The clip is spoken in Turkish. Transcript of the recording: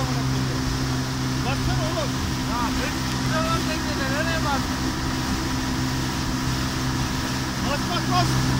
gidiyor amına koyayım. Baksana oğlum. Ya ben ne var teknede nereye bastın? Bas bas bas.